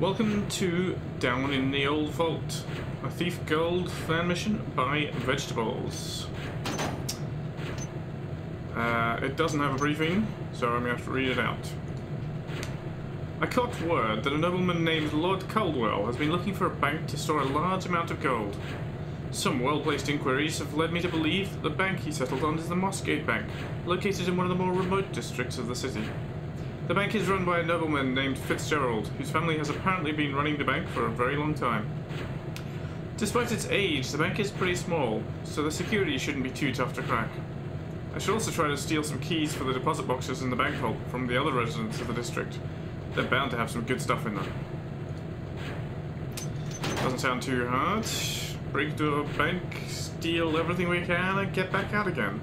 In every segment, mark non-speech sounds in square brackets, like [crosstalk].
Welcome to Down in the Old Vault, a Thief Gold fan mission by Vegetables. Uh, it doesn't have a briefing, so I'm going to have to read it out. I caught word that a nobleman named Lord Caldwell has been looking for a bank to store a large amount of gold. Some well-placed inquiries have led me to believe that the bank he settled on is the Mossgate Bank, located in one of the more remote districts of the city. The bank is run by a nobleman named Fitzgerald, whose family has apparently been running the bank for a very long time. Despite its age, the bank is pretty small, so the security shouldn't be too tough to crack. I should also try to steal some keys for the deposit boxes in the bank vault from the other residents of the district. They're bound to have some good stuff in them. Doesn't sound too hard. Break into a bank, steal everything we can, and get back out again.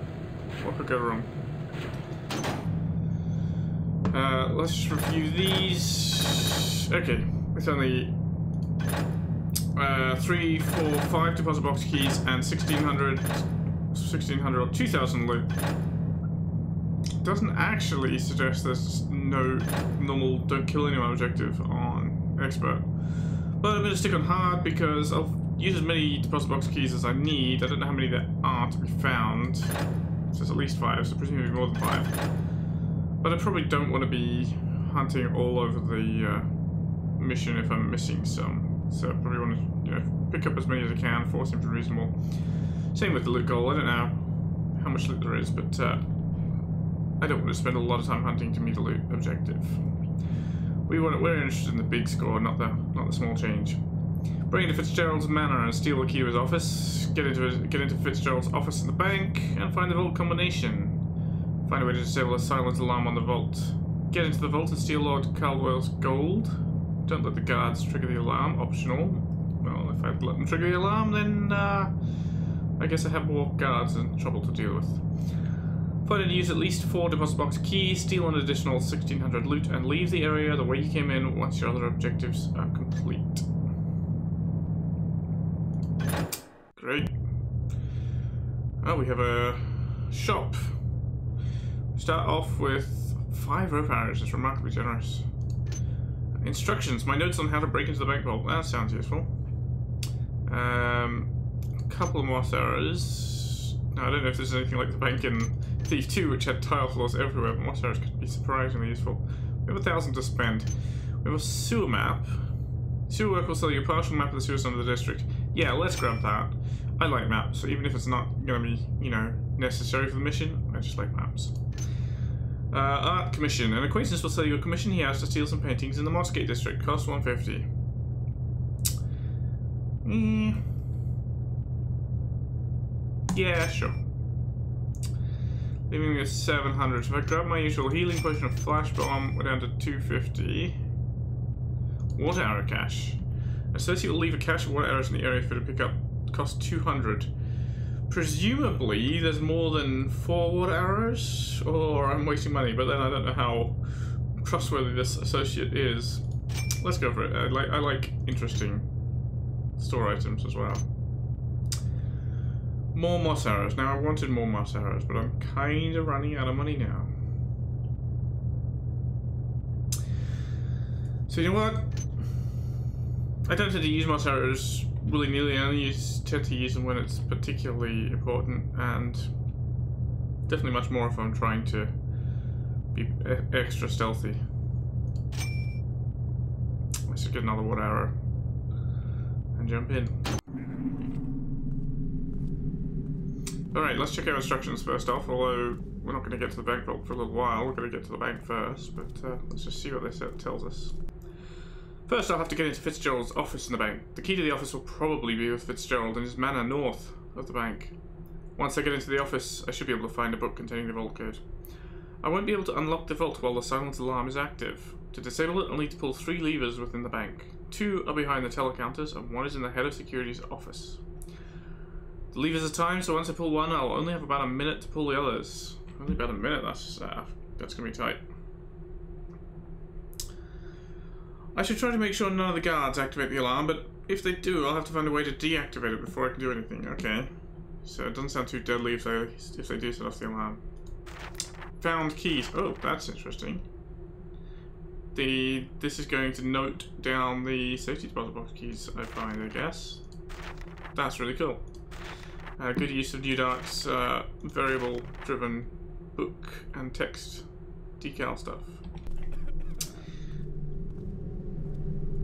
What could go wrong? Uh, let's review these. Okay, it's only uh, three, four, five deposit box keys and 1600, 1600 or 2000 loot. Doesn't actually suggest there's no normal don't kill anyone objective on expert. But I'm going to stick on hard because I'll use as many deposit box keys as I need. I don't know how many there are to be found. So it's at least five, so presumably more than five. But I probably don't want to be hunting all over the uh, mission if I'm missing some. So I probably want to, you know, pick up as many as I can. Four seems reasonable. Same with the loot goal. I don't know how much loot there is, but uh, I don't want to spend a lot of time hunting to meet a loot objective. We want, we're interested in the big score, not the not the small change. Bring into Fitzgerald's manor and steal the key to his office. Get into get into Fitzgerald's office in the bank and find the vault combination. Find a way to disable a silent alarm on the vault. Get into the vault and steal Lord Caldwell's gold. Don't let the guards trigger the alarm. Optional. Well, if I'd let them trigger the alarm, then uh, I guess I have more guards and trouble to deal with. Find and use at least four deposit box keys, steal an additional 1600 loot, and leave the area the way you came in once your other objectives are complete. Great. Oh, we have a shop. Start off with five rope arrows. It's remarkably generous. Instructions. My notes on how to break into the bank vault. That sounds useful. Um, a couple of moss arrows. Now, I don't know if there's anything like the bank in Thief 2, which had tile floors everywhere, but moss arrows could be surprisingly useful. We have a thousand to spend. We have a sewer map. Sewer work will sell you a partial map of the sewers under the district. Yeah, let's grab that. I like maps, so even if it's not going to be, you know, necessary for the mission, I just like maps. Uh, art commission. An acquaintance will sell you a commission he has to steal some paintings in the Mossgate district. Cost 150. Mm. Yeah, sure. Leaving me with 700. So if I grab my usual healing potion of flash bomb, we're down to 250. Water arrow cache. Associate will leave a cache of water arrows in the area for you to pick up. Cost 200. Presumably, there's more than four water arrows, or I'm wasting money, but then I don't know how trustworthy this associate is. Let's go for it. I like, I like interesting store items as well. More moss arrows. Now, I wanted more moss arrows, but I'm kind of running out of money now. So you know what? I don't tend to use moss arrows willy-nilly. I only use, tend to use them when it's particularly important, and definitely much more if I'm trying to be extra stealthy. I should get another water arrow and jump in. Alright, let's check our instructions first off, although we're not going to get to the bank vault for a little while. We're going to get to the bank first, but uh, let's just see what this tells us. First, I'll have to get into Fitzgerald's office in the bank. The key to the office will probably be with Fitzgerald in his manor north of the bank. Once I get into the office, I should be able to find a book containing the vault code. I won't be able to unlock the vault while the silent alarm is active. To disable it, I'll need to pull three levers within the bank. Two are behind the teller counters, and one is in the head of security's office. The levers are timed, so once I pull one, I'll only have about a minute to pull the others. Only about a minute, that's, uh, that's gonna be tight. I should try to make sure none of the guards activate the alarm, but if they do, I'll have to find a way to deactivate it before I can do anything. Okay. So it doesn't sound too deadly if they, if they do set off the alarm. Found keys. Oh, that's interesting. the this is going to note down the safety deposit box keys I find, I guess. That's really cool. Uh, good use of NewDark's uh, variable-driven book and text decal stuff.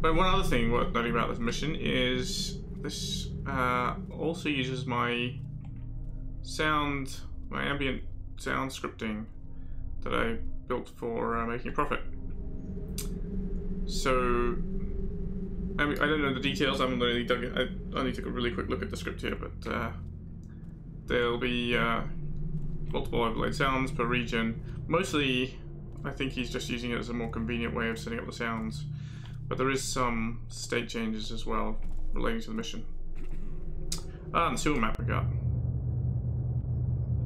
But one other thing worth noting about this mission is this uh, also uses my sound, my ambient sound scripting that I built for uh, making a profit. So, I, mean, I don't know the details. I haven't really dug it. I only took a really quick look at the script here, but uh, there'll be uh, multiple overlaid sounds per region. Mostly, I think he's just using it as a more convenient way of setting up the sounds. But there is some state changes as well relating to the mission. Ah, and the sewer map we got.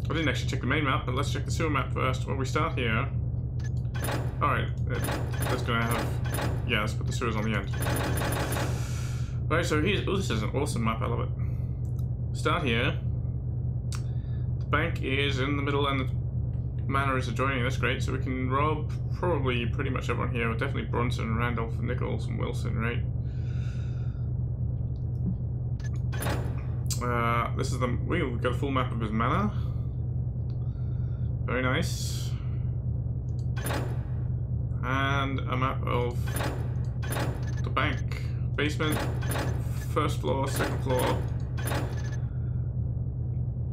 I didn't actually check the main map, but let's check the sewer map first. Well, we start here. Alright, that's gonna have... Yeah, let's put the sewers on the end. Right, so here's... Oh, this is an awesome map, I love it. Start here. The bank is in the middle and the manor is adjoining. That's great, so we can rob probably pretty much everyone here. Definitely Bronson, Randolph, Nichols, and Wilson, right? Uh, this is the... We've got a full map of his manor. Very nice. And a map of the bank. Basement, first floor, second floor.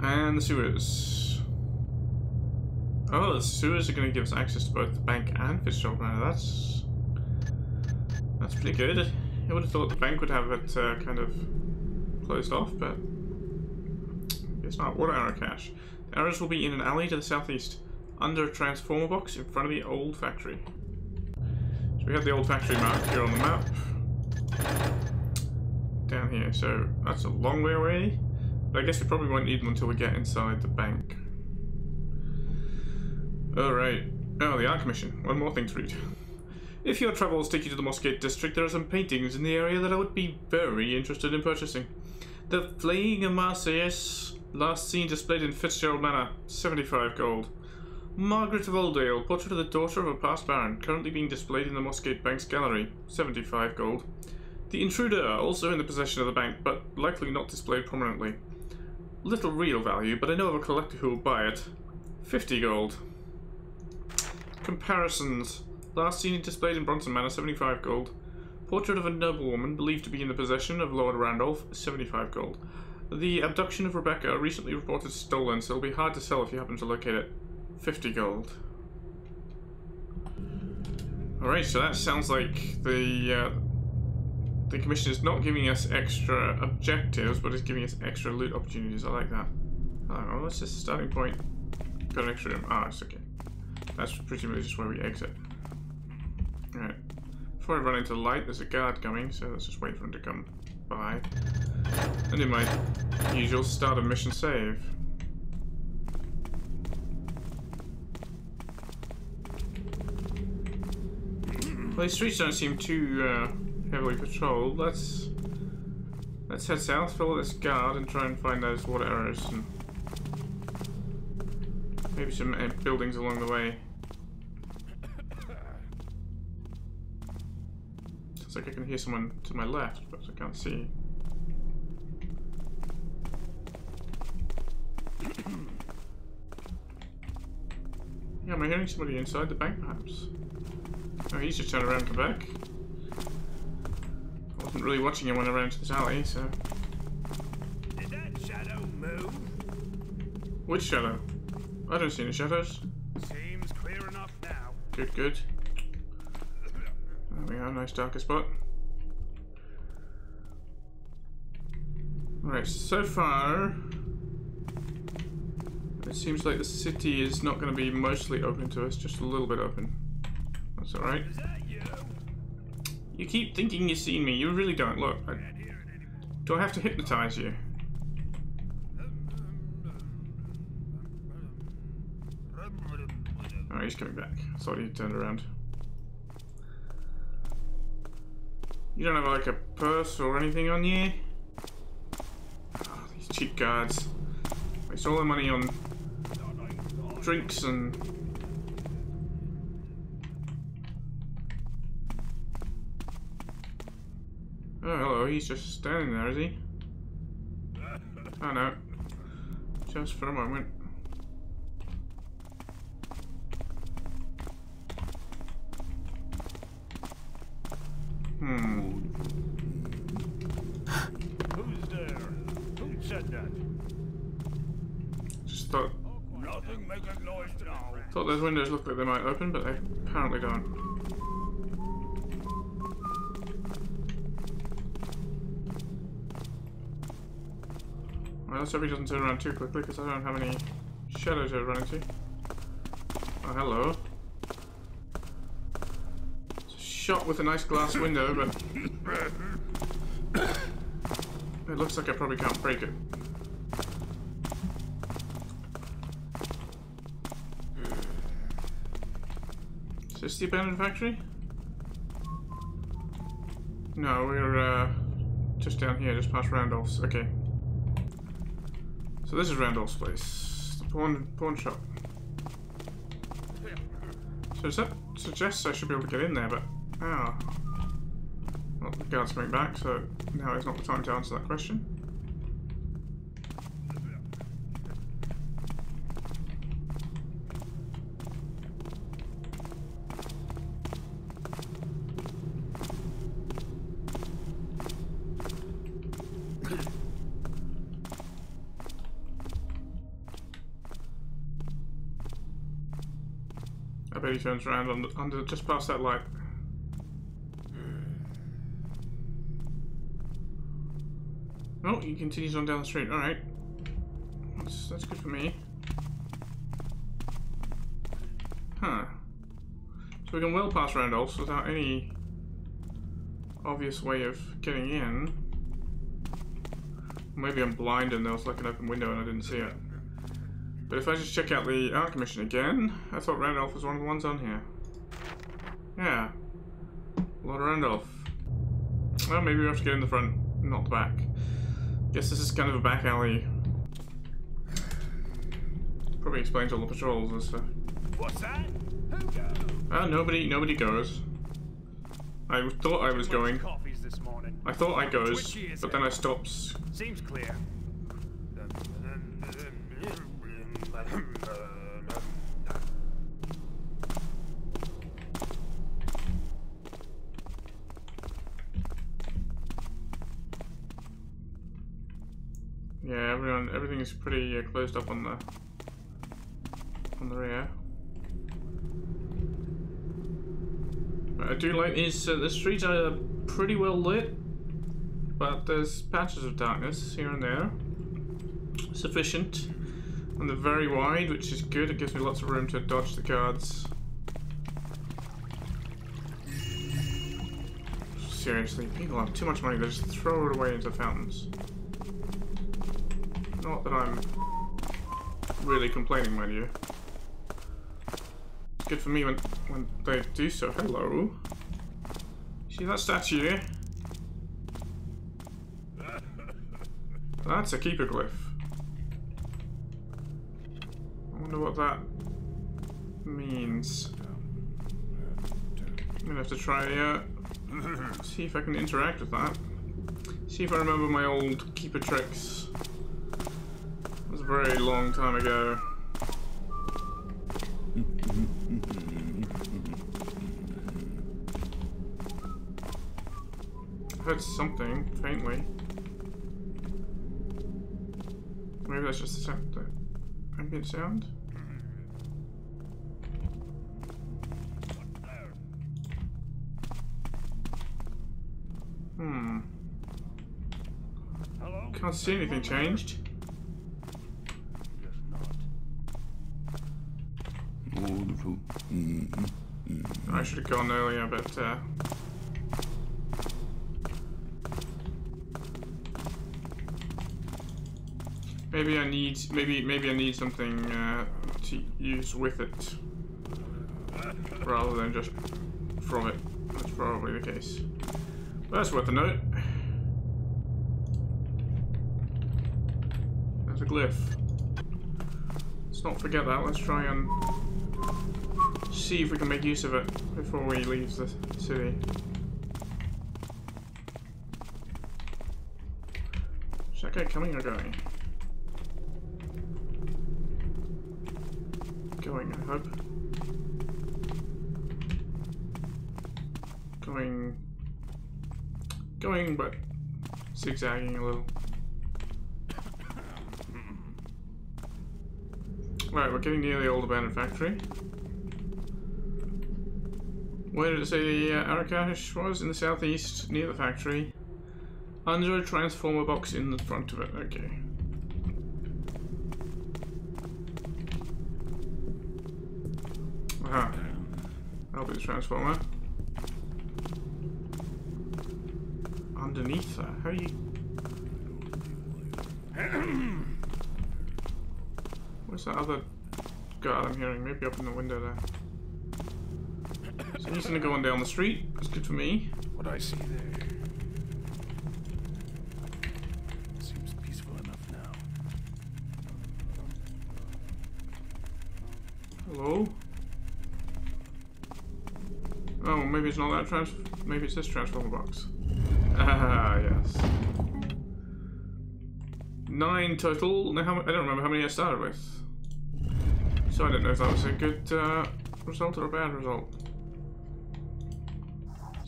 And the sewers. Oh, the sewers are going to give us access to both the bank and Fitzgerald Manor. That's that's pretty good. I would have thought the bank would have it uh, kind of closed off, but it's not. Water arrow cache. The arrows will be in an alley to the southeast, under a transformer box in front of the old factory. So we have the old factory marked here on the map. Down here, so that's a long way away. But I guess we probably won't need them until we get inside the bank. Alright. Oh, the Art Commission. One more thing to read. If your travels take you to the Mossgate district, there are some paintings in the area that I would be very interested in purchasing. The Flaying of Marseilles, last seen displayed in Fitzgerald Manor, 75 gold. Margaret of Oldale, portrait of the daughter of a past baron, currently being displayed in the Mossgate Bank's gallery, 75 gold. The Intruder, also in the possession of the bank, but likely not displayed prominently. Little real value, but I know of a collector who will buy it. 50 gold. Comparisons. Last seen displayed in Bronson Manor, 75 gold. Portrait of a noblewoman believed to be in the possession of Lord Randolph, 75 gold. The abduction of Rebecca, recently reported stolen, so it'll be hard to sell if you happen to locate it. 50 gold. Alright, so that sounds like the uh, the commission is not giving us extra objectives, but is giving us extra loot opportunities. I like that. Oh, well, that's just a starting point. Got an extra room. Ah, it's okay. That's pretty much just where we exit. Alright. Before I run into the light, there's a guard coming, so let's just wait for him to come by. And in my usual start a mission save. Well, these streets don't seem too uh, heavily patrolled. Let's let's head south, follow this guard, and try and find those water arrows and Maybe some uh, buildings along the way. Sounds like I can hear someone to my left, but I can't see. Yeah, am I hearing somebody inside the bank, perhaps? Oh, he's just turned around and come back. I wasn't really watching him when I ran into this alley, so... Did that shadow move? Which shadow? I don't see any shadows. Seems clear enough now. Good, good. There we are, nice darker spot. Alright, so far... It seems like the city is not going to be mostly open to us, just a little bit open. That's alright. You? You keep thinking you've seen me, you really don't. Look, I, Can't hear it anymore. do I have to hypnotize you? Oh, he's coming back. Sorry, he turned around. You don't have like a purse or anything on you? Oh, these cheap guards. Waste all their money on drinks and... Oh, hello, he's just standing there, is he? Oh no. Just for a moment. Hmm. Who's there? Who said that? Just thought Nothing making noise now. thought those windows looked like they might open, but they apparently don't. Well, let's hope he doesn't turn around too quickly because I don't have any shadows to run into. Oh, hello. Shot with a nice glass window, but it looks like I probably can't break it. Is this the abandoned factory? No, we're uh, just down here, just past Randolph's. Okay. So this is Randolph's place, the pawn pawn shop. So that suggests I should be able to get in there, but ah, well, the guard's coming back, so now is not the time to answer that question. [coughs] I bet he turns around under, under just past that light. Oh, he continues on down the street. All right, that's that's good for me. Huh. So we can well pass Randolph's without any obvious way of getting in. Maybe I'm blind and there was like an open window and I didn't see it. But if I just check out the art commission again, I thought Randolph was one of the ones on here. Yeah. Lord Randolph. Well, maybe we have to get in the front, not the back. Guess this is kind of a back alley. Probably explains all the patrols and stuff. What's that? Who goes? Ah, nobody, nobody goes. I thought I was going. Coffees this morning. I thought I goes, but then I stops. Seems clear. Yeah, everyone, everything is pretty uh, closed up on the on the rear. What I do like these. uh, the streets are pretty well lit, but there's patches of darkness here and there. Sufficient, and they're very wide, which is good. It gives me lots of room to dodge the guards. Seriously, people have too much money. They just throw it away into fountains. Not that I'm really complaining, mind you. It's good for me when when they do so. Hello. See that statue? That's a keeper glyph. I wonder what that means. I'm gonna have to try uh, see if I can interact with that. See if I remember my old keeper tricks. A very long time ago. I heard something faintly. Maybe that's just the sound, the ambient sound. Hmm. Hello? Can't see anything changed. Guess not. Wonderful. Mm-hmm. I should have gone earlier, but uh, maybe I need maybe maybe I need something uh, to use with it rather than just from it. That's probably the case. But that's worth a note. There's a glyph. Let's not forget that. Let's try and see if we can make use of it before we leave the city. Is that guy coming or going? Going, I hope. Going. Going, but zigzagging a little. Mm-hmm. Right, we're getting near the old abandoned factory. Where did it say the uh, arrow cache was? In the southeast, near the factory. Under a transformer box in the front of it. Okay. Aha. That'll be the transformer. Underneath that? How are you... [coughs] Where's that other guy I'm hearing? Maybe up in the window there. So he's gonna go on down the street. That's good for me. What I see there seems peaceful enough now. Hello? Oh, maybe it's not that trans. Maybe it's this transformer box. Ah, yes. Nine total. Now, how, I don't remember how many I started with. So I don't know if that was a good uh, result or a bad result.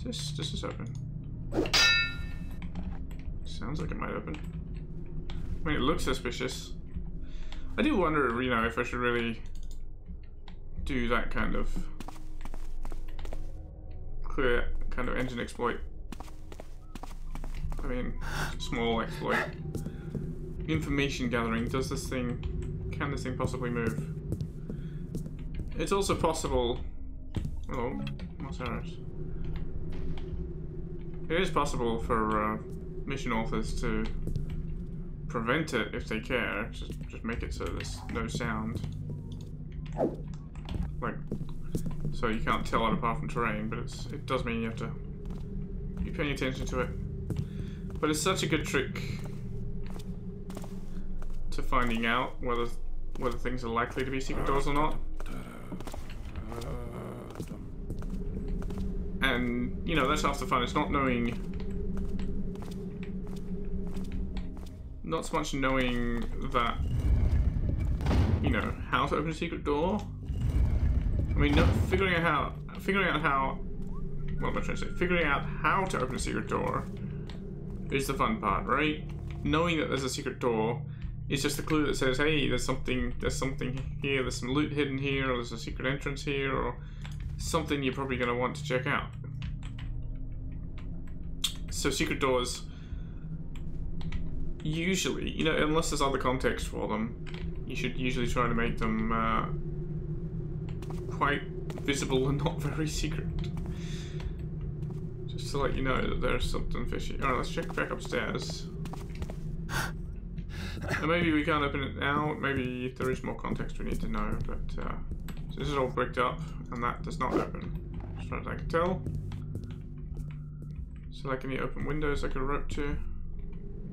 Is this, this is open. Sounds like it might open. I mean, it looks suspicious. I do wonder, you know, if I should really do that kind of clear kind of engine exploit. I mean, small exploit. Information gathering. Does this thing, can this thing possibly move? It's also possible, what's ours? It is possible for uh, mission authors to prevent it if they care. Just, just make it so there's no sound. Like, so you can't tell it apart from terrain, but it's it does mean you have to be paying attention to it. But it's such a good trick to finding out whether whether things are likely to be secret doors or not. And you know that's half the fun. It's not knowing, not so much knowing that you know how to open a secret door. I mean, no, figuring out how, figuring out how, what am I trying to say? Figuring out how to open a secret door is the fun part, right? Knowing that there's a secret door is just a clue that says, hey, there's something, there's something here, there's some loot hidden here, or there's a secret entrance here, or something you're probably going to want to check out. So secret doors, usually, you know, unless there's other context for them, you should usually try to make them uh, quite visible and [laughs] not very secret. Just to let you know that there's something fishy. Alright, let's check back upstairs. [laughs] and maybe we can't open it now. Maybe there is more context we need to know, but uh, so this is all bricked up, and that does not open, as far as I can tell. So like any open windows I could rope to.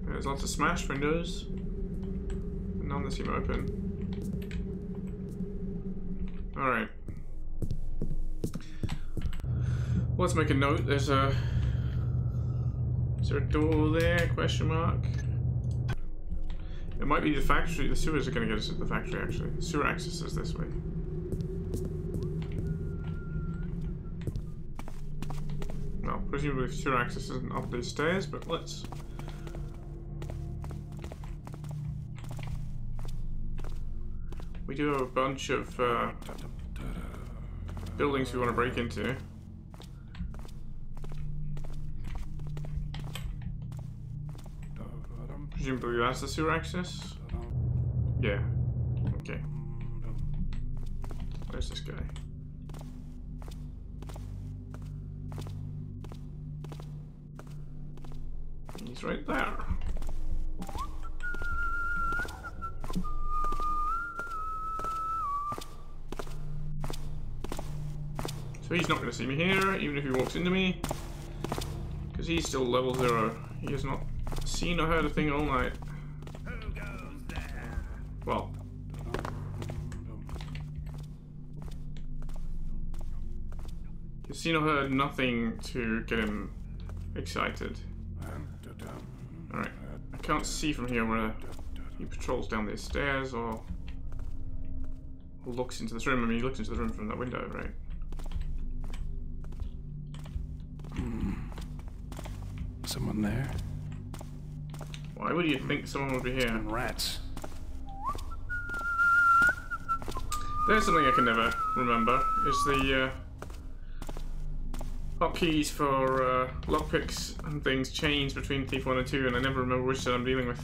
There's lots of smashed windows. None that seem open. Alright. Let's make a note. There's a... Is there a door there? Question mark. It might be the factory. The sewers are going to get us to the factory, actually. The sewer access is this way. The sewer access up these stairs, but let's... We do have a bunch of uh, buildings we want to break into. Presumably that's the sewer access? Yeah. Okay. Where's this guy? Right there. So he's not going to see me here, even if he walks into me. Because he's still level zero. He has not seen or heard a thing all night. Well. He's seen or heard nothing to get him excited. Can't see from here where he patrols down these stairs or looks into this room. I mean, he looks into the room from that window, right? Someone there? Why would you think someone would be here? And rats. There's something I can never remember, is the uh, hotkeys for uh, lockpicks and things change between Thief 1 and 2, and I never remember which set I'm dealing with.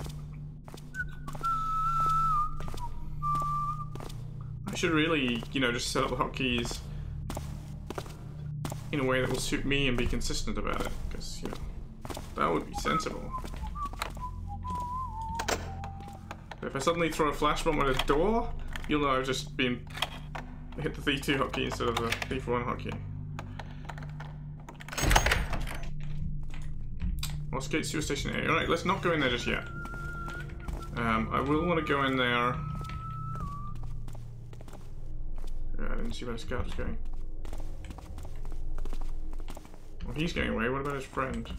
I should really, you know, just set up the hotkeys in a way that will suit me and be consistent about it, because, you know, that would be sensible. If I suddenly throw a flash bomb at a door, you'll know I've just been hit the Thief 2 hotkey instead of the Thief 1 hotkey. Mossgate Sewer Station A. Alright, let's not go in there just yet. Um, I will want to go in there. Yeah, I didn't see where the scout was going. Well, he's going away. What about his friend?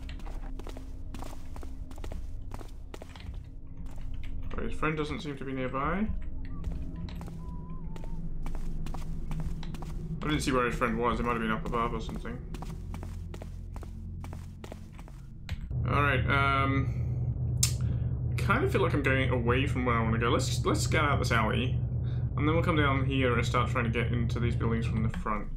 His friend doesn't seem to be nearby. I didn't see where his friend was. It might have been up above or something. Alright, um... I kind of feel like I'm going away from where I want to go. Let's let's get out this alley. And then we'll come down here and start trying to get into these buildings from the front.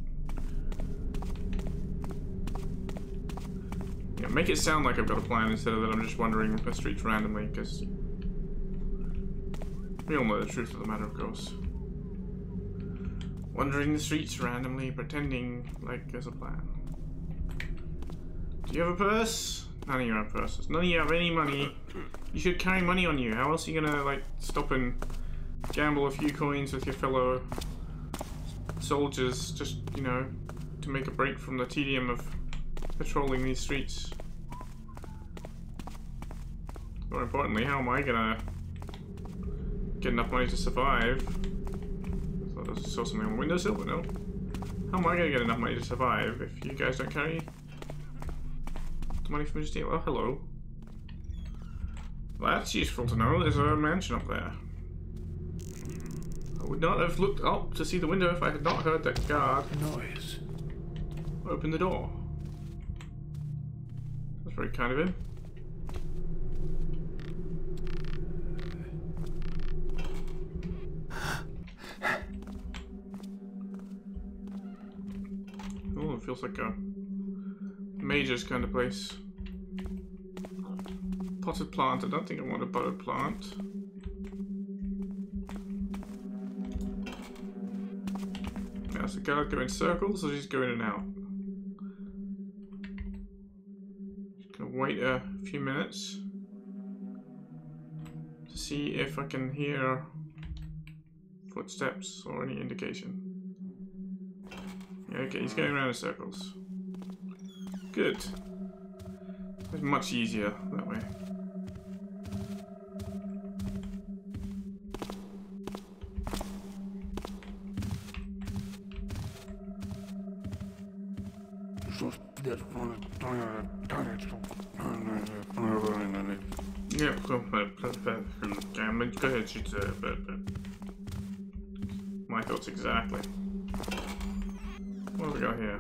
Yeah, make it sound like I've got a plan instead of that I'm just wandering the streets randomly, because... We all know the truth of the matter, of course. Wandering the streets randomly, pretending like there's a plan. Do you have a purse? None of you have purses. None of you have any money. You should carry money on you. How else are you gonna, like, stop and gamble a few coins with your fellow soldiers just, you know, to make a break from the tedium of patrolling these streets? More importantly, how am I gonna get enough money to survive? I saw something on the windowsill, but no. How am I gonna get enough money to survive if you guys don't carry money to steal? Oh, hello. That's useful to know. There's a mansion up there. I would not have looked up to see the window if I had not heard that guard Noise. open the door. That's very kind of him. Oh, it feels like a major's kind of place. Potted plant. I don't think I want a potted plant. Yeah, so guard go in circles, or just go in and out? Just gonna wait a few minutes to see if I can hear footsteps or any indication. Yeah, okay, he's going around in circles. Good. It's much easier that way. But, but my thoughts exactly. What have we got here?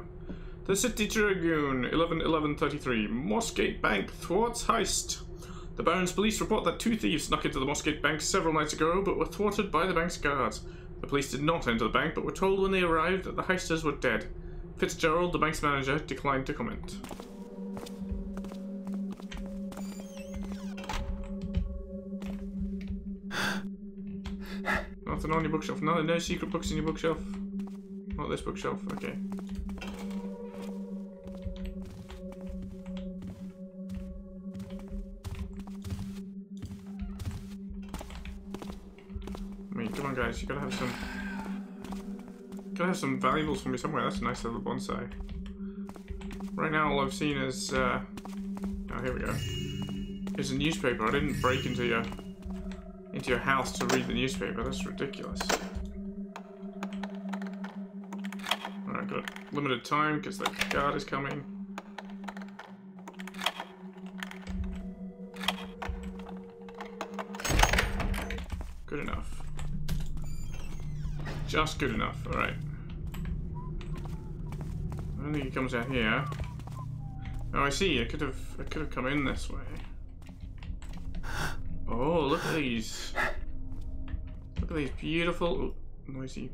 The City Dragoon, 11-11-33. Mossgate Bank thwarts heist. The Baron's police report that two thieves snuck into the Mossgate Bank several nights ago, but were thwarted by the bank's guards. The police did not enter the bank, but were told when they arrived that the heisters were dead. Fitzgerald, the bank's manager, declined to comment. Nothing on your bookshelf. No, no secret books in your bookshelf. Not this bookshelf. Okay. I mean, come on, guys. You gotta have some. Gotta have some valuables for me somewhere. That's a nice little bonsai. Right now, all I've seen is. Uh... Oh, here we go. It's a newspaper. I didn't break into your into your house to read the newspaper. That's ridiculous. Alright, got limited time because the guard is coming. Good enough. Just good enough. Alright. I don't think he comes out here. Oh, I see. I could have. I could have come in this way. Oh, look at these. Look at these beautiful. Noisy.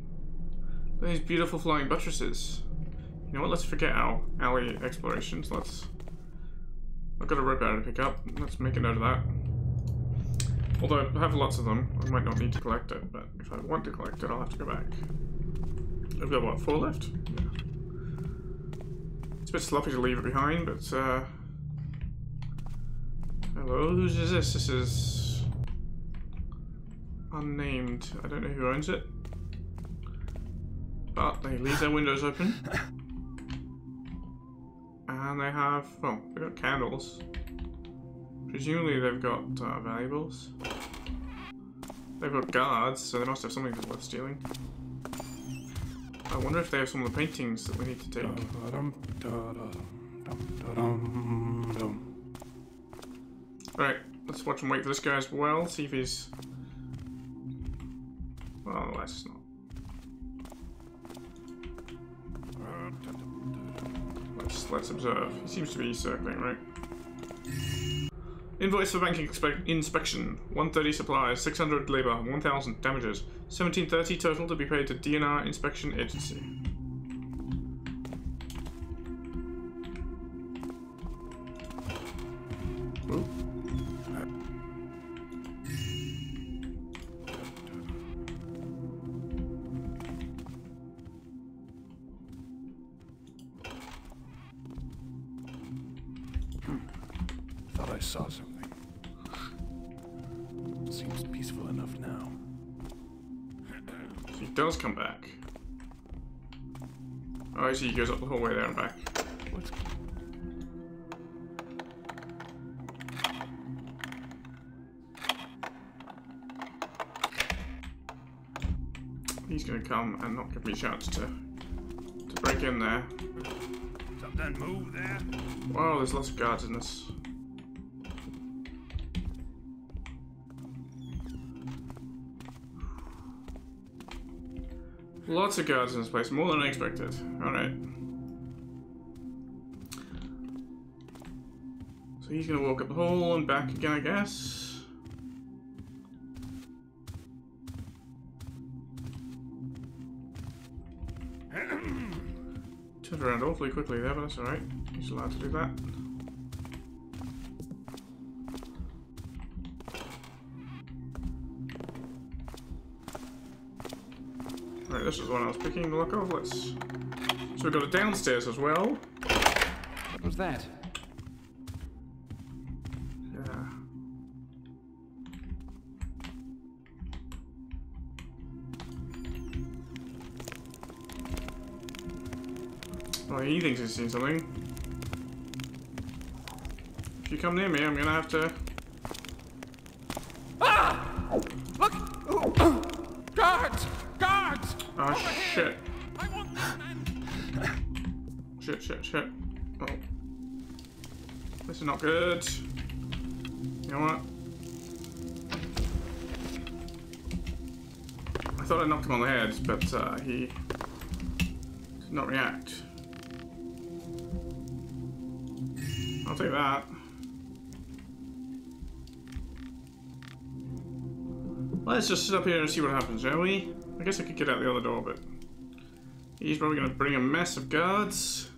Look at these beautiful flying buttresses. You know what? Let's forget our alley explorations. Let's. I've got a rope arrow to pick up. Let's make a note of that. Although I have lots of them, I might not need to collect it, but if I want to collect it, I'll have to go back. I've got what, four left? Yeah. It's a bit sloppy to leave it behind, but uh Hello, whose is this? This is unnamed. I don't know who owns it. But they leave their windows open. And they have well, they've got candles. Presumably they've got uh, valuables. They've got guards, so they must have something that's worth stealing. I wonder if they have some of the paintings that we need to take. Alright, let's watch and wait for this guy as well, see if he's... Well, let's not. Let's, let's observe. He seems to be circling, right? Invoice for banking inspection. 130 supplies, 600 labor, 1000 damages. 1730 total to be paid to DNR Inspection Agency. I saw something. Seems peaceful enough now. He does come back. Oh, I see he goes up the whole way there and back. What's He's gonna come and not give me a chance to to break in there. something move there? Wow, there's lots of guards in this. Lots of guards in this place, more than I expected. Alright. So he's gonna walk up the hole and back again, I guess. [clears throat] Turned around awfully quickly there, but that's alright. He's allowed to do that. This is what I was picking the look of. Let's. So we've got a downstairs as well. What was that? Yeah. Oh, he thinks he's seen something. If you come near me, I'm gonna have to. Him on the head, but uh, he did not react. I'll take that. Let's just sit up here and see what happens, shall we? I guess I could get out the other door, but he's probably going to bring a mess of guards.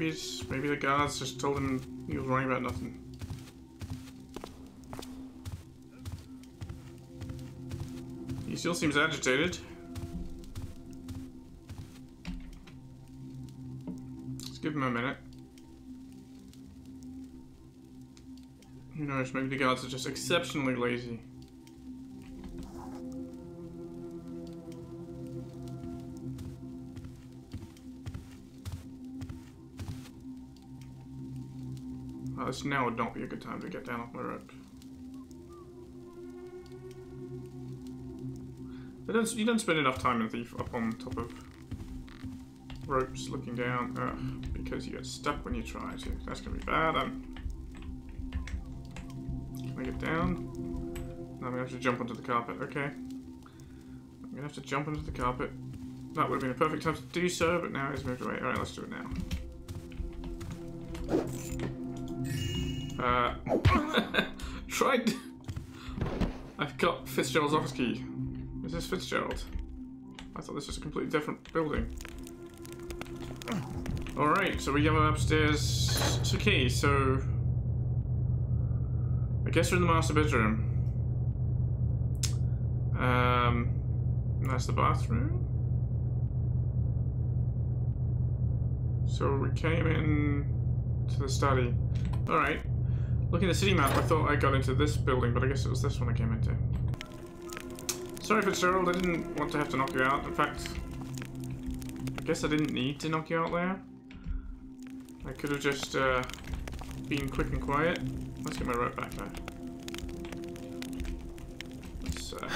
Maybe maybe the guards just told him he was worrying about nothing. He still seems agitated. Let's give him a minute. Who knows, maybe the guards are just exceptionally lazy. This now would not be a good time to get down off my rope. Don't, you don't spend enough time in Thief up on top of ropes looking down. Ugh, because you get stuck when you try to. That's gonna be bad. Um, can I get down? No, I'm gonna have to jump onto the carpet. Okay. I'm gonna have to jump onto the carpet. That would have been a perfect time to do so, but now it's moved away. Alright, let's do it now. Uh, [laughs] tried. I've got Fitzgerald's office key. Is this Fitzgerald? I thought this was a completely different building. Alright, so we have an upstairs key, so... I guess we're in the master bedroom. Um, that's the bathroom. So we came in to the study. Alright. Looking at the city map, I thought I got into this building, but I guess it was this one I came into. Sorry, Fitzgerald, I didn't want to have to knock you out. In fact, I guess I didn't need to knock you out there. I could have just uh, been quick and quiet. Let's get my rope back there. Let's uh,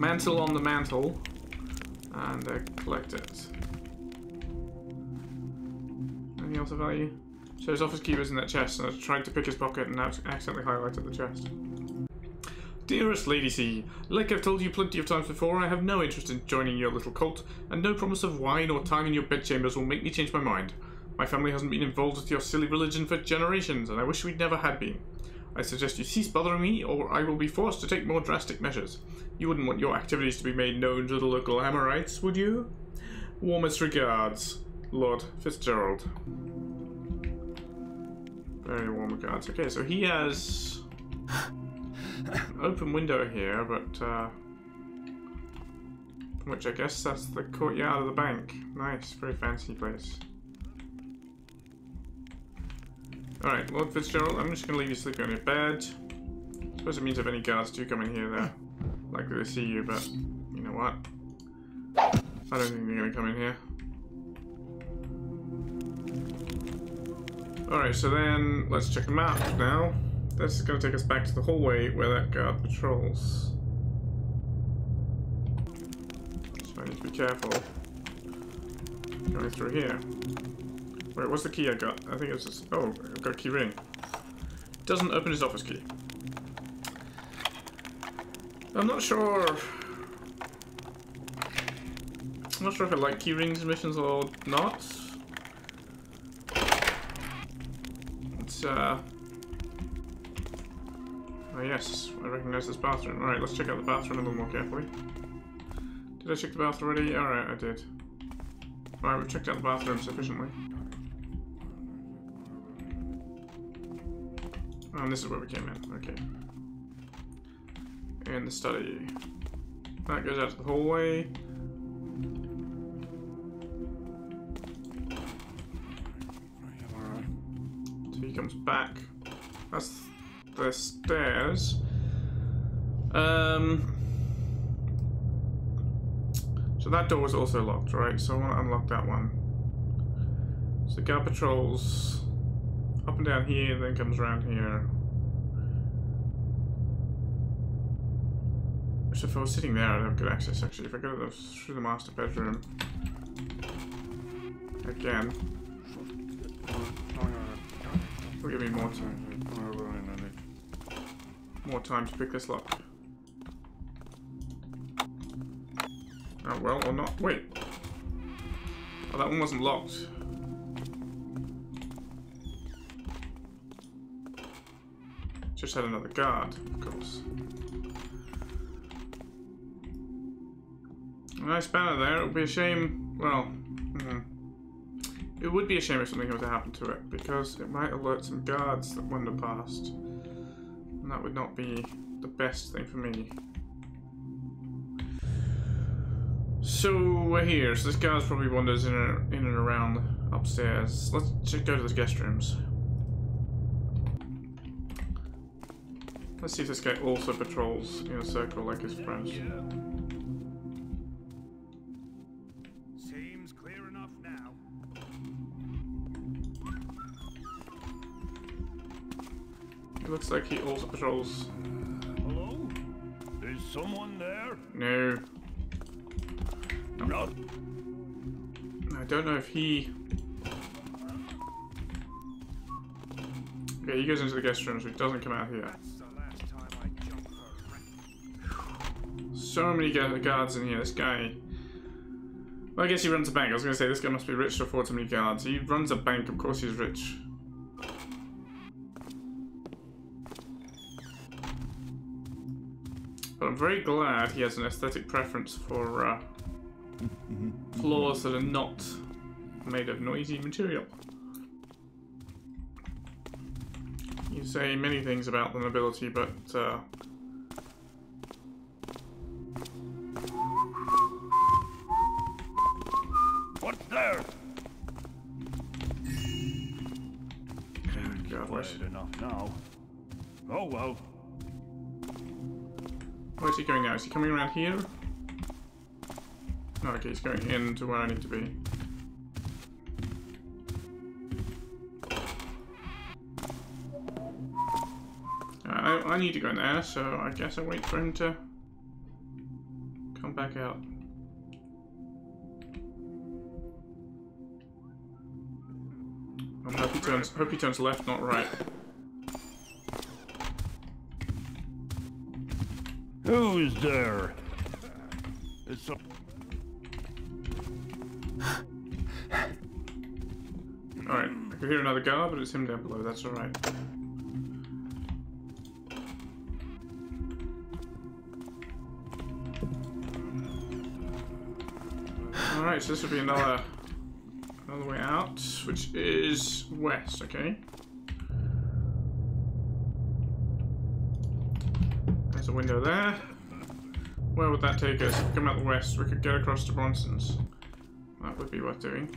mantle on the mantle and uh, collect it. Anything else of value? So his office key was in that chest, and I tried to pick his pocket and ac- accidentally highlighted the chest. Dearest Lady C, like I've told you plenty of times before, I have no interest in joining your little cult, and no promise of wine or time in your bedchambers will make me change my mind. My family hasn't been involved with your silly religion for generations, and I wish we'd never had been. I suggest you cease bothering me, or I will be forced to take more drastic measures. You wouldn't want your activities to be made known to the local Hammerites, would you? Warmest regards, Lord Fitzgerald. Very warm regards. Okay, so he has an [laughs] open window here, but uh, which I guess that's the courtyard of the bank. Nice, very fancy place. Alright, Lord Fitzgerald, I'm just going to leave you sleeping on your bed. I suppose it means if any guards do come in here, they're likely to see you, but you know what? I don't think they're going to come in here. Alright, so then let's check the map now. This is going to take us back to the hallway where that guard patrols. So I need to be careful going through here. Wait, what's the key I got? I think it's just... Oh, I've got a key ring. Doesn't open his office key. I'm not sure... I'm not sure if I like key rings missions or not. Uh... Oh yes, I recognize this bathroom. Alright, let's check out the bathroom a little more carefully. Did I check the bath already? Alright, I did. Alright, we've checked out the bathroom sufficiently. And this is where we came in. Okay. And the study. That goes out to the hallway. Comes back. That's the stairs. Um. So that door was also locked, right? So I want to unlock that one. So guard patrols up and down here, then comes around here. So if I was sitting there, I'd have good access actually. If I go through the master bedroom again, will give me more time. More time to pick this lock. Oh well, or not. Wait. Oh, that one wasn't locked. Just had another guard, of course. Nice banner there. It would be a shame. Well. It would be a shame if something were to happen to it because it might alert some guards that wander past, and that would not be the best thing for me. So we're here. So this guard's probably wanders in and, in and around upstairs. Let's just go to the guest rooms. Let's see if this guy also patrols in a circle like his friends. Looks like he also patrols. Hello? Is someone there? No. Not. I don't know if he... Okay, he goes into the guest room, so he doesn't come out here. That's the last time I jump for a So many guards in here. This guy. Well, I guess he runs a bank. I was going to say this guy must be rich to afford so many guards. He runs a bank. Of course, he's rich. I'm very glad he has an aesthetic preference for uh, floors that are not made of noisy material. You say many things about the nobility, but uh, coming around here? No, okay, he's going into where I need to be. Uh, I, I need to go in there, so I guess I wait for him to come back out. I hope he turns. Hope he turns left, not right. Who's there? It's a Alright, I can hear another guard, but it's him down below, that's alright. Alright, so this would be another another way out, which is west, okay? Window there. Where would that take us? Come out the west, we could get across to Bronson's. That would be worth doing.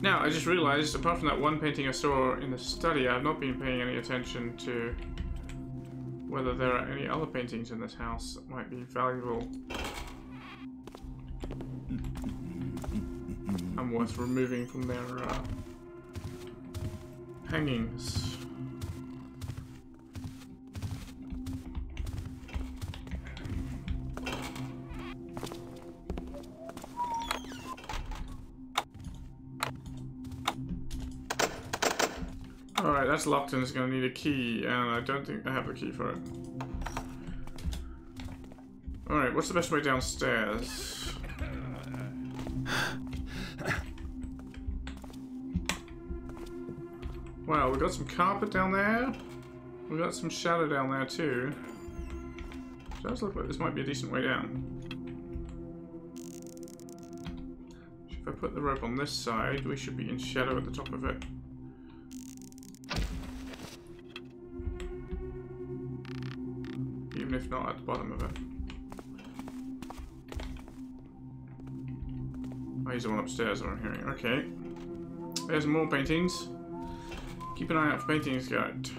Now, I just realized, apart from that one painting I saw in the study, I've not been paying any attention to whether there are any other paintings in this house that might be valuable and worth removing from their uh, hangings. That's locked and it's going to need a key, and I don't think I have a key for it. Alright, what's the best way downstairs? Wow, we got some carpet down there. We got some shadow down there too. Does look like this might be a decent way down. If I put the rope on this side, we should be in shadow at the top of it. Not at the bottom of it. Oh, he's the one upstairs that I'm hearing. Okay. There's more paintings. Keep an eye out for paintings, guide.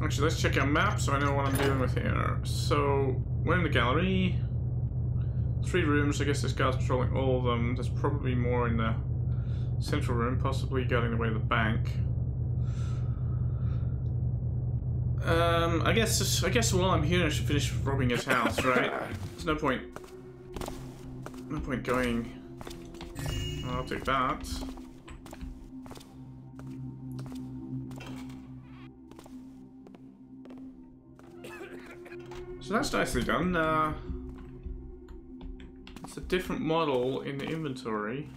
Actually, let's check our map so I know what I'm dealing with here. So, we're in the gallery. Three rooms, I guess this guy's patrolling all of them. There's probably more in the central room, possibly getting away the bank. Um, I guess I guess while I'm here, I should finish robbing his house, right? [laughs] There's no point. No point going. I'll take that. So that's nicely done. Uh, it's a different model in the inventory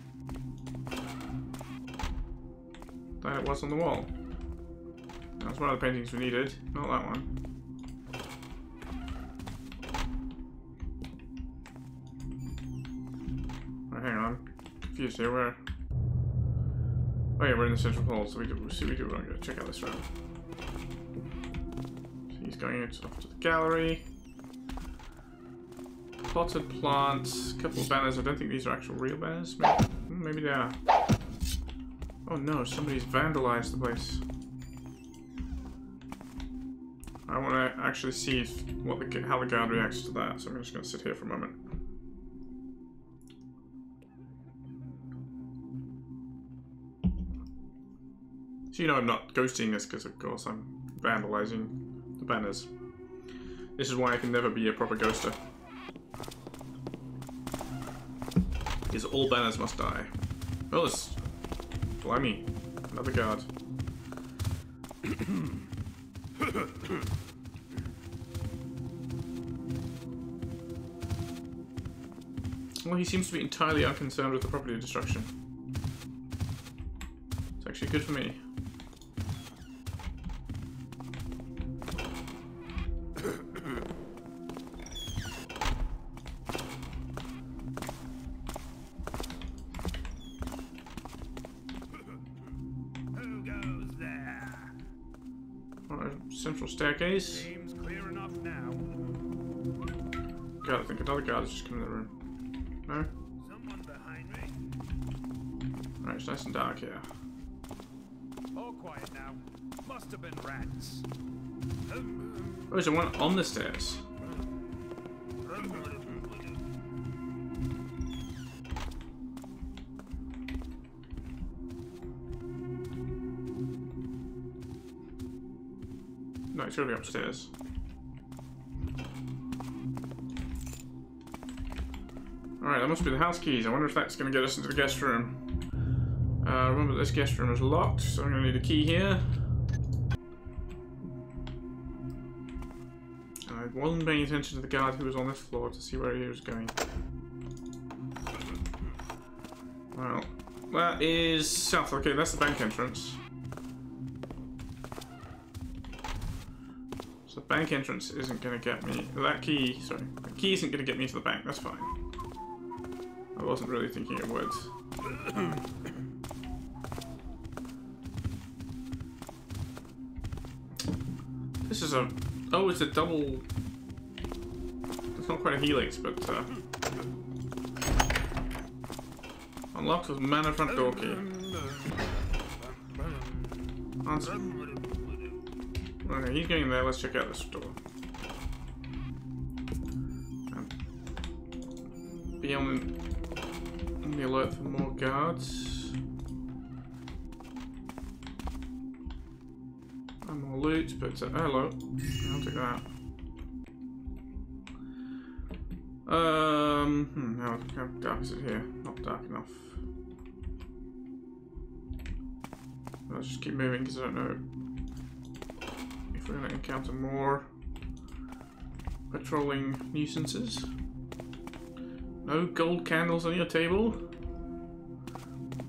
than it was on the wall. That's one of the paintings we needed, not that one. Right, hang on. Confused here, where? Oh yeah, we're in the central hall, so we do, see we do want to go check out this room. So he's going off to the gallery. Potted plants, couple of banners. I don't think these are actual real banners. Maybe, maybe they are. Oh no, somebody's vandalized the place. I want to actually see what the, how the guard reacts to that, so I'm just going to sit here for a moment. So you know I'm not ghosting this because of course I'm vandalizing the banners. This is why I can never be a proper ghoster. Because all banners must die. Oh, it's... Blimey. Another guard. [coughs] well, he seems to be entirely unconcerned with the property destruction. It's actually good for me. Staircase. Seems clear enough now. God, I think another guard has just come in the room. No? Someone behind me. Alright, it's nice and dark here. All quiet now. Must have been rats. Oh, is there one on the stairs? It's gotta be upstairs. Alright, that must be the house keys. I wonder if that's gonna get us into the guest room. Uh, remember this guest room is locked, so I'm gonna need a key here. I wasn't paying attention to the guard who was on this floor to see where he was going. Well, that is south. Okay, that's the bank entrance. Bank entrance isn't going to get me. That key, sorry, the key isn't going to get me to the bank. That's fine. I wasn't really thinking it would. [clears throat] this is a. Oh, it's a double. It's not quite a helix, but. Uh, unlocked with mana front door key. Answer. Okay, he's getting there. Let's check out this door. Um, Be on, the alert for more guards. And more loot, but uh, hello. I'll take that. Um, hmm, how, how dark is it here? Not dark enough. Let's just keep moving because I don't know we're to encounter more patrolling nuisances. No gold candles on your table?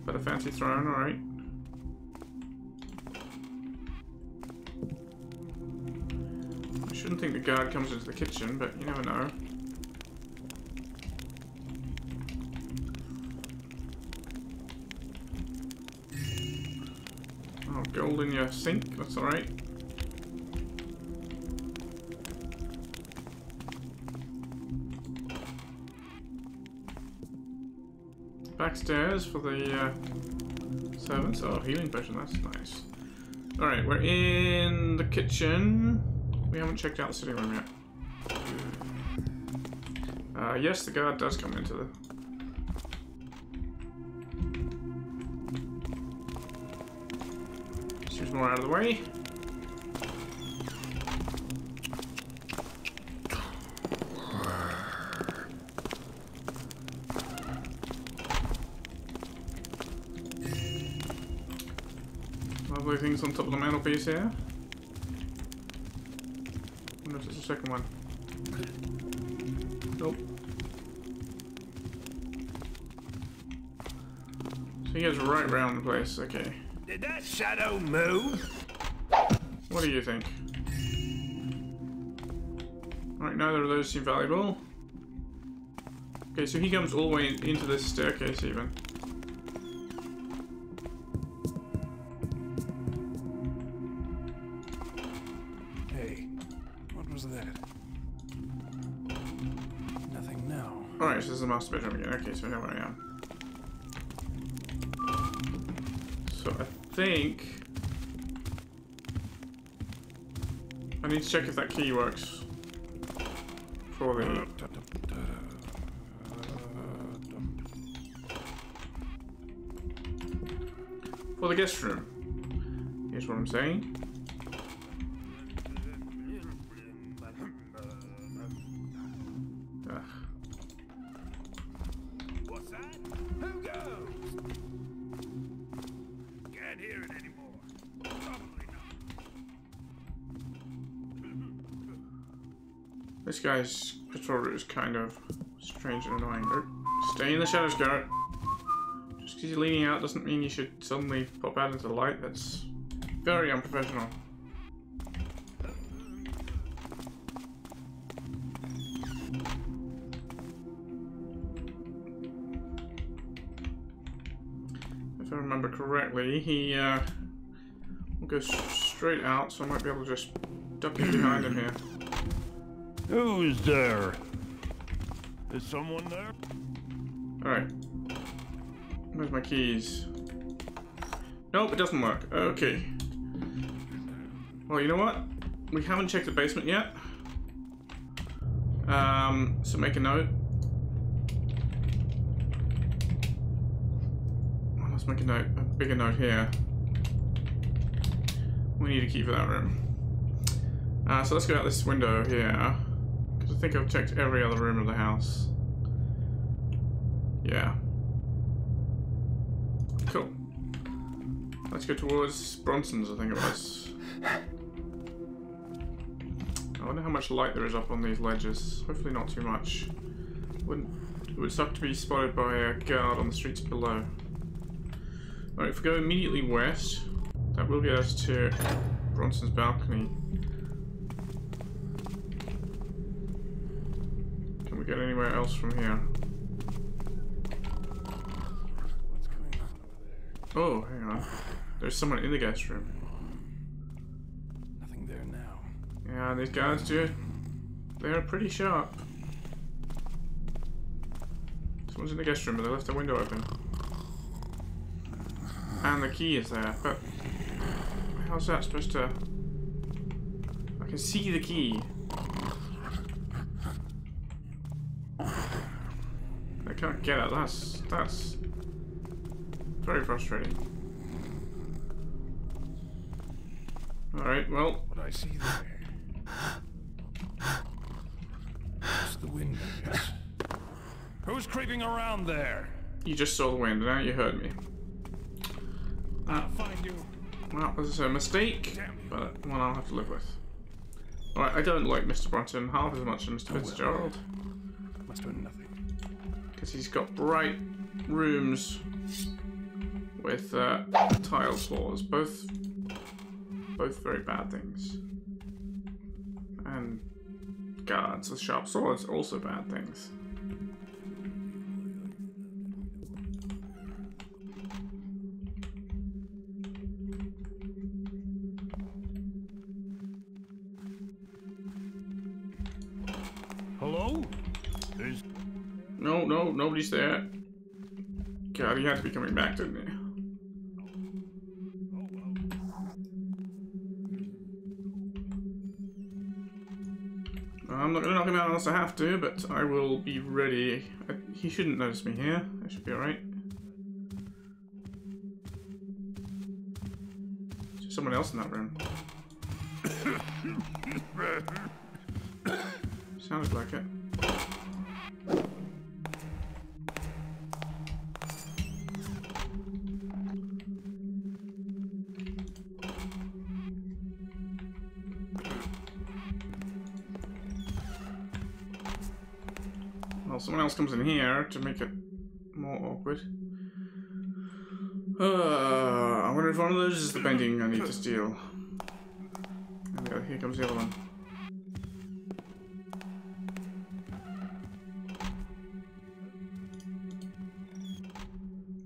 But a fancy throne, alright. I shouldn't think the guard comes into the kitchen, but you never know. Oh, gold in your sink, that's alright. Backstairs for the uh, servants. Oh, healing potion, that's nice. Alright, we're in the kitchen. We haven't checked out the sitting room yet. Uh, yes, the guard does come into the... Seems more out of the way. Lovely things on top of the mantelpiece here. wonder if there's a second one. Nope. So he goes right around the place, okay. Did that shadow move? What do you think? Right, neither of those seem valuable. Okay, so he comes all the way into this staircase even. Master bedroom again. Okay, so I know where I am. So I think... I need to check if that key works. For the... For the guest room. Here's what I'm saying. Guy's control route is kind of strange and annoying. Stay in the shadows, Garrett. Just because you're leaning out doesn't mean you should suddenly pop out into the light. That's very unprofessional. If I remember correctly, he uh, will go straight out, so I might be able to just duck in behind him here. [clears throat] Who's there? Is someone there? Alright. Where's my keys? Nope, it doesn't work. Okay. Well, you know what? We haven't checked the basement yet. Um, so make a note. Let's make a note, a bigger note here. We need a key for that room. Uh, so let's go out this window here. Think I've checked every other room of the house. Yeah. Cool. Let's go towards Bronson's, I think it was. I wonder how much light there is up on these ledges. Hopefully not too much. Wouldn't it would suck to be spotted by a guard on the streets below. Alright, if we go immediately west, that will get us to Bronson's balcony. Else from here? What's going on over there? Oh, hang on. There's someone in the guest room. Nothing there now. Yeah, these guards, dude, they're pretty sharp. Someone's in the guest room, but they left the window open. And the key is there, but how's that supposed to... I can see the key. I can't get it, that's... that's... very frustrating. Alright, well, What I see there. It's the wind. Who's creeping around there? you just saw the wind, now you heard me. I'll find you. Well, this is a mistake, but one I'll have to live with. Alright, I don't like Mr. Bronson half as much as Mr. Oh, Fitzgerald, Must been nothing. Because he's got bright rooms with uh, tile floors, both both very bad things. And guards with sharp swords, also bad things. Oh, no, no, nobody's there. God, he had to be coming back, didn't he? I'm not gonna knock him out unless I have to, but I will be ready. I, he shouldn't notice me here. I should be alright. Someone else in that room? [coughs] Sounded like it. Else comes in here to make it more awkward. Uh, I wonder if one of those is the painting I need to steal. The here comes the other one.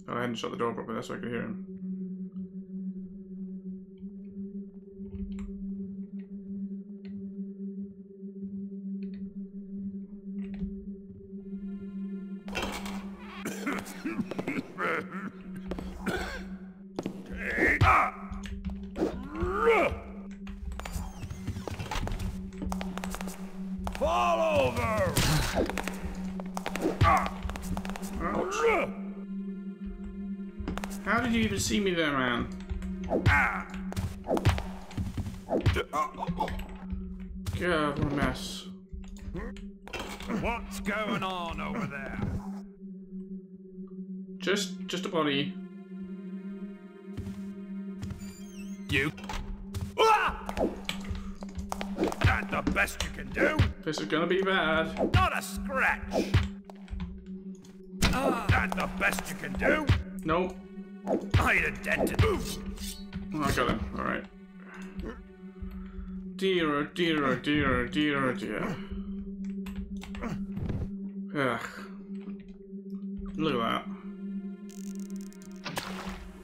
Oh, I hadn't shut the door properly, that's why I could hear him. Ouch. How did you even see me there, man? God, what a mess. What's going on over there? Just, just a body. You. The best you can do? This is gonna be bad. Not a scratch. That the best you can do? Nope. I'd have dented. Oof. Oh, I got him. Alright. Dear, oh dear, oh dear, oh dear, oh dear. Ugh. Look at that.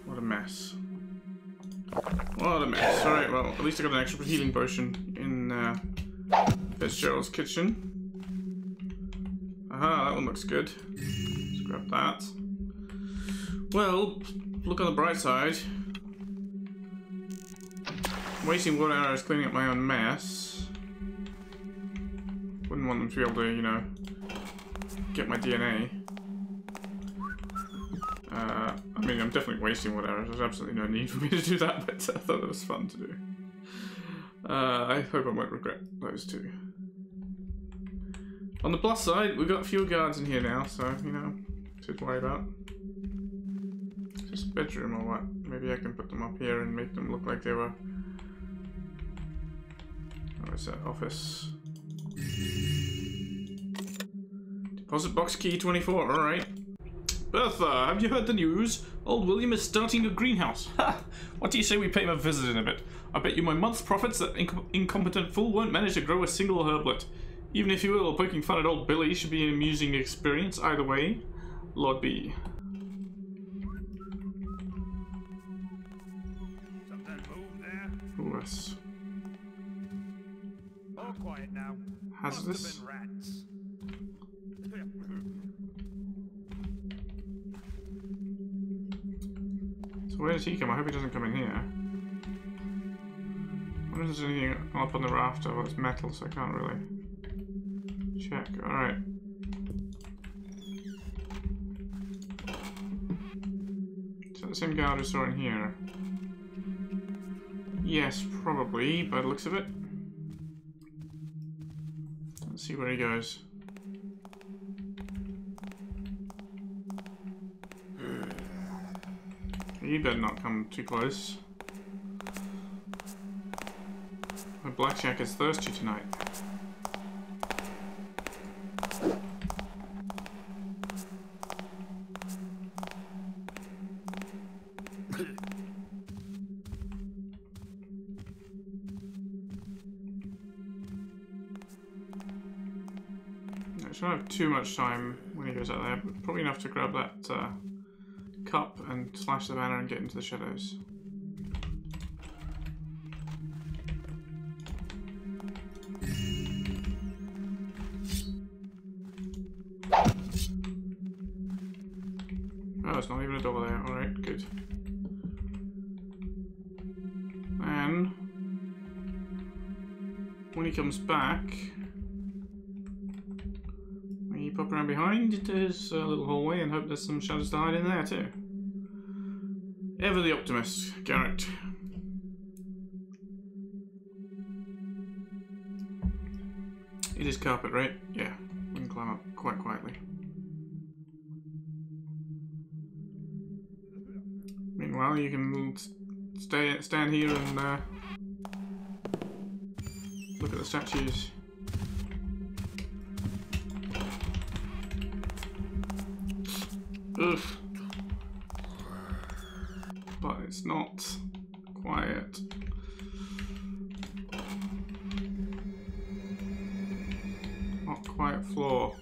What a mess. What a mess. Alright, well, at least I got an extra healing potion in uh, Fitzgerald's kitchen. Aha, that one looks good. Let's grab that. Well, look on the bright side. Wasting water arrows cleaning up my own mess. Wouldn't want them to be able to, you know, get my DNA. Uh, I mean, I'm definitely wasting water arrows. There's absolutely no need for me to do that, [laughs] but I thought it was fun to do. Uh, I hope I won't regret those two. On the plus side, we've got fewer guards in here now, so, you know, to worry about. Just bedroom or what? Maybe I can put them up here and make them look like they were Oh, it's that office. Deposit box key 24, alright. Bertha, have you heard the news? Old William is starting a greenhouse. [laughs] Ha! What do you say we pay him a visit in a bit? I bet you my month's profits that inc incompetent fool won't manage to grow a single herblet. Even if you will, poking fun at old Billy should be an amusing experience either way. Lord B. Something moved there? Ooh, that's All quiet now. Hazardous. have been rats. So where does he come? I hope he doesn't come in here. Wonder if there's anything up on the rafter. Well, it's metal, so I can't really check. Alright. Is that the same guard we saw in here? Yes, probably, by the looks of it. Let's see where he goes. You better not come too close. My blackjack is thirsty tonight. I shouldn't have too much time when he goes out there, but probably enough to grab that uh, cup and slash the banner and get into the shadows. Comes back, we pop around behind his uh, little hallway and hope there's some shadows to hide in there too. Ever the optimist, Garrett. It is carpet, right? Yeah, we can climb up quite quietly. Meanwhile, you can stay stand here and uh, look at the statues. Ugh. But it's not quiet. Not quiet floor.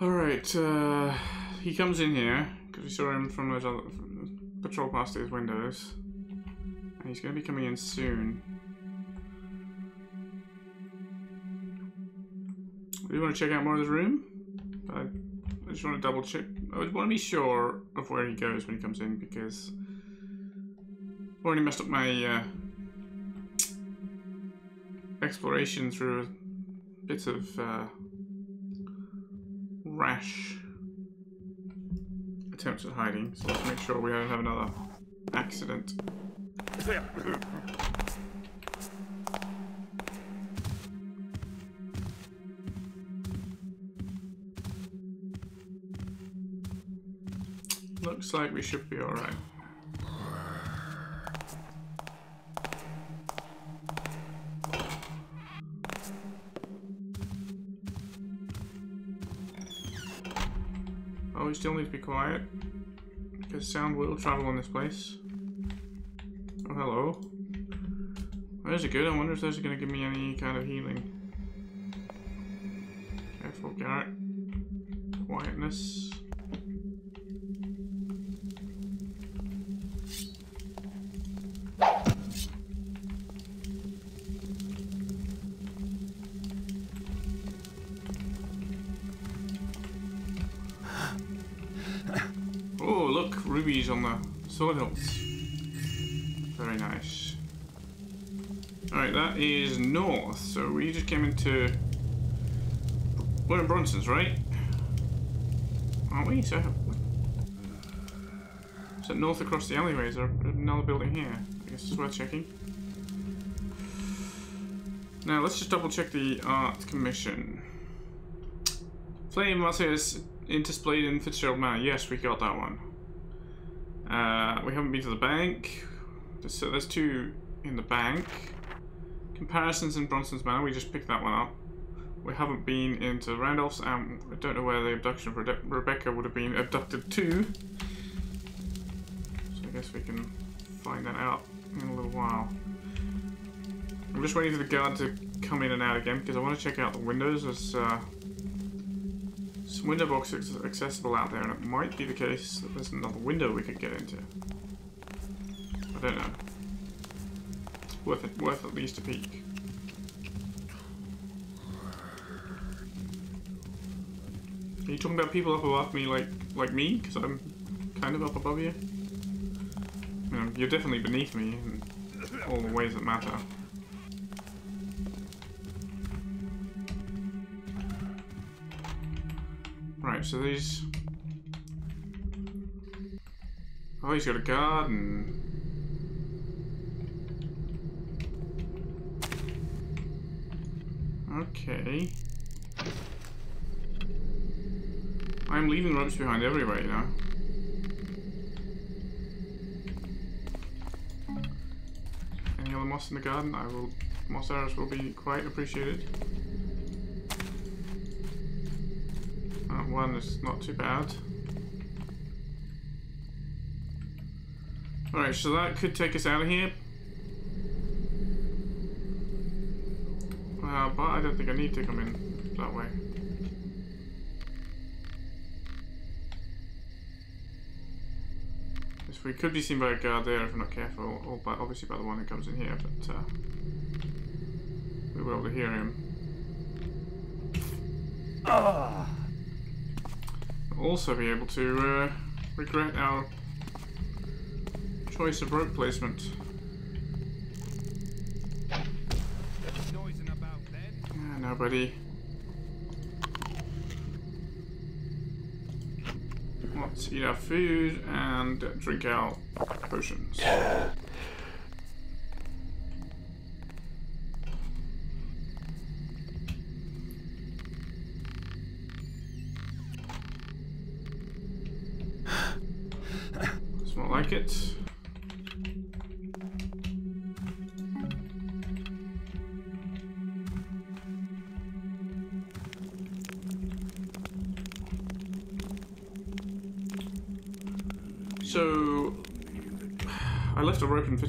Alright, uh, he comes in here, because we saw him from those other, patrol past his windows. He's going to be coming in soon. Do you want to check out more of this room? I, just want to double check. I want to be sure of where he goes when he comes in because I've already messed up my uh, exploration through bits of uh, rash attempts at hiding. So let's make sure we don't have another accident. Looks like we should be alright. Oh, we still need to be quiet. Because sound will travel in this place. Hello. There's a good. I wonder if those are going to give me any kind of healing. Careful, Garrett. Quietness. [gasps] Oh, look, rubies on the sword hilts. Very nice. Alright, that is north, so we just came into... We're in Bronson's, right? Aren't we? So... North across the alleyway? Is there another building here? I guess it's worth checking. Now, let's just double check the art commission. Flame Martyrs intersplayed in Fitzgerald Manor. Yes, we got that one. Uh, we haven't been to the bank. So there's two in the bank. Comparisons in Bronson's Manor. We just picked that one up. We haven't been into Randolph's, and I don't know where the abduction of Rebecca would have been abducted to. So I guess we can find that out in a little while. I'm just waiting for the guard to come in and out again because I want to check out the windows. There's uh, some window boxes accessible out there, and it might be the case that there's another window we could get into. I don't know. Worth it, worth at least a peek. Are you talking about people up above me like like me? Because I'm kind of up above you. You know, you're definitely beneath me in all the ways that matter. Right, so these... Oh, he's got a garden. Okay. I'm leaving ropes behind everywhere, you know. Any other moss in the garden? I will... Moss arrows will be quite appreciated. That one is not too bad. Alright, so that could take us out of here. Uh, but I don't think I need to come in that way. Yes, we could be seen by a guard there if we're not careful, or by, obviously by the one who comes in here, but uh, we will be able to hear him. Also be able to uh, regret our choice of rope placement. Nobody. Let's eat our food and drink our potions. [laughs]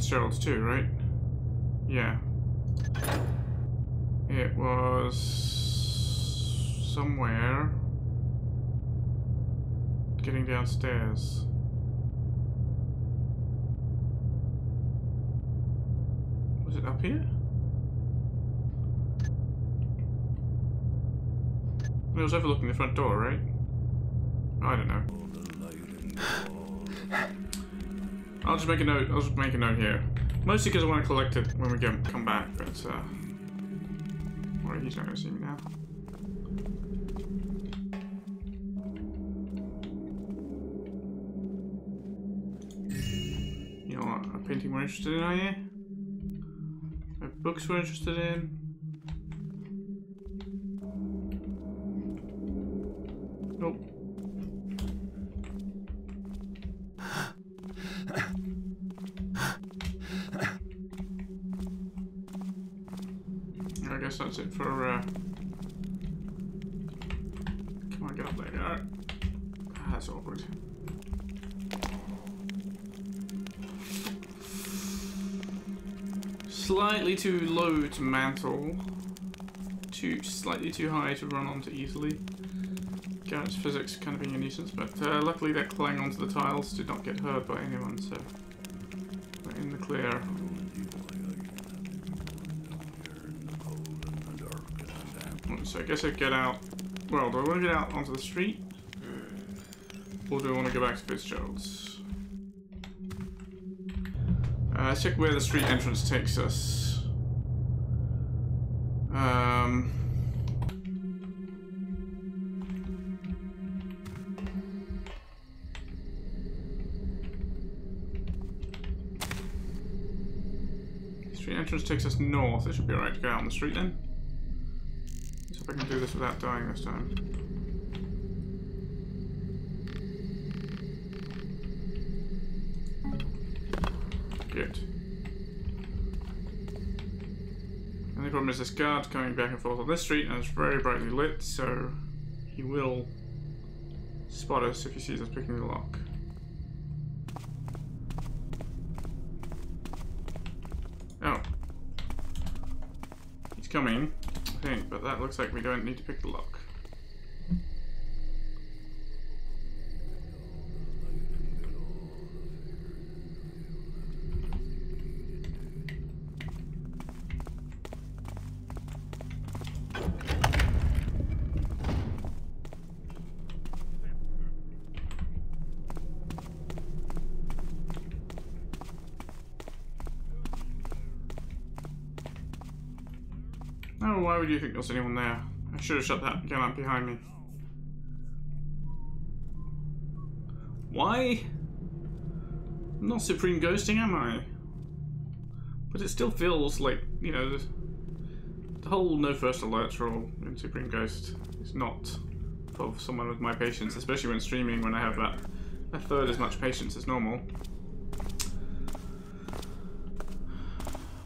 Fitzgerald's too, right? Yeah. It was somewhere getting downstairs. Was it up here? It was overlooking the front door, right? I don't know. I'll just make a note. I'll just make a note here. Mostly because I want to collect it when we get come back. But uh, he's not going to see me now. You know what? A painting we're interested in, are you? No books we're interested in. Nope. That's it for, uh... Come on, get up there. Alright. Ah, that's awkward. Slightly too low to mantle. Too slightly too high to run onto easily. Garrett's physics kind of being a nuisance, but uh, luckily that clang onto the tiles did not get hurt by anyone, so guess I get out. Well, do I want to get out onto the street? Or do I want to go back to Fitzgerald's? Uh, let's check where the street entrance takes us. Um, street entrance takes us north. It should be alright to go out on the street then. This without dying this time. Good. The only problem is this guard coming back and forth on this street and it's very brightly lit, so he will spot us if he sees us picking the lock. Oh. He's coming, I think, but that looks like we don't need to pick the lock. Oh, why would you think there's anyone there? I should have shut that gun up behind me. Why? I'm not supreme ghosting, am I? But it still feels like, you know, the, whole no first alerts rule in Supreme Ghost is not for someone with my patience, especially when streaming when I have that a third as much patience as normal.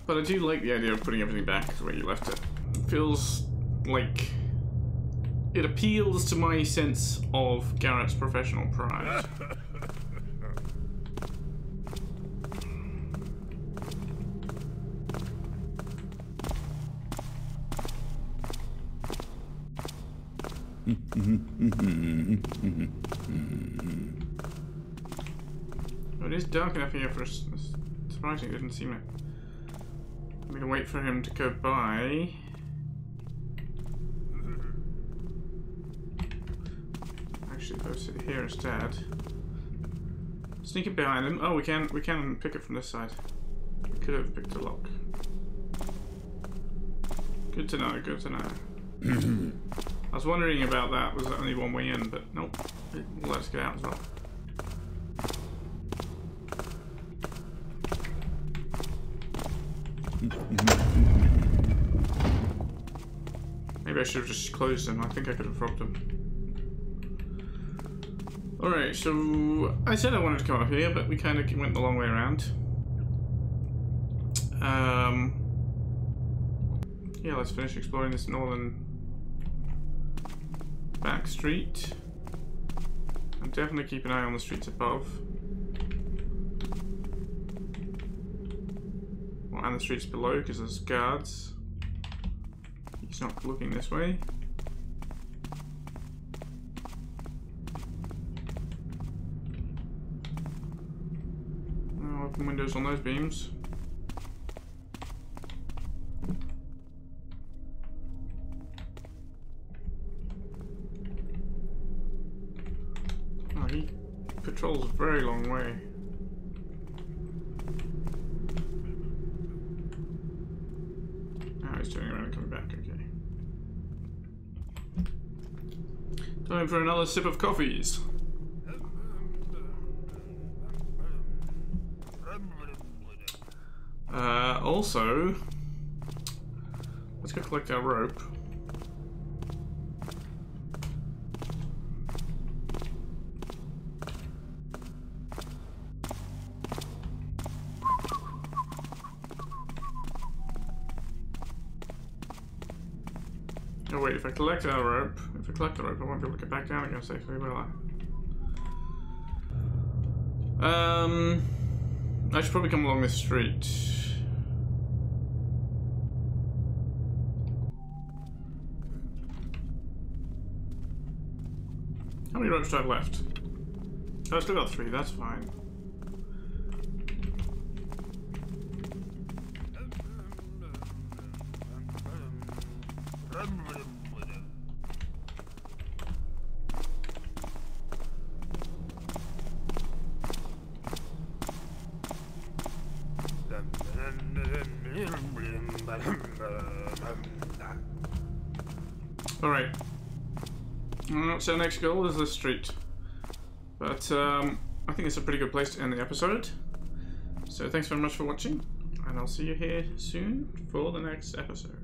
But I do like the idea of putting everything back the way you left it. Feels like it appeals to my sense of Garrett's professional pride. Oh, [laughs] it is dark enough here for us. Surprising it didn't seem it. I'm gonna wait for him to go by. Actually, post it here instead. Sneak it behind him. Oh, we can we can pick it from this side. We could have picked a lock. Good to know. Good to know. [clears throat] I was wondering about that. Was there only one way in? But nope. Let us get out as well. Maybe I should have just closed him. I think I could have robbed him. Alright, so I said I wanted to come up here, but we kind of went the long way around. Um, yeah, let's finish exploring this northern back street. And definitely keep an eye on the streets above. Well, and the streets below, because there's guards. He's not looking this way. Oh, open windows on those beams. Oh, he patrols a very long way. Now he's turning around and coming back, okay. Time for another sip of coffees. Also, let's go collect our rope. Oh wait, if I collect our rope, if I collect the rope, I won't be able to get back down again safely, will I? Um, I should probably come along this street. I have left? Oh, I've still got three, that's fine. So next goal is the street. But um, I think it's a pretty good place to end the episode. So thanks very much for watching, and I'll see you here soon for the next episode.